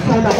se aproxima para a formação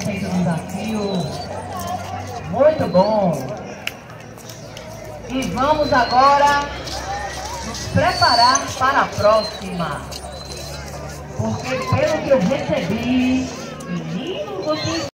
por terem aceito o desafio. Muito bom. E vamos agora nos preparar para a próxima. Porque pelo que eu recebi, menino, vocês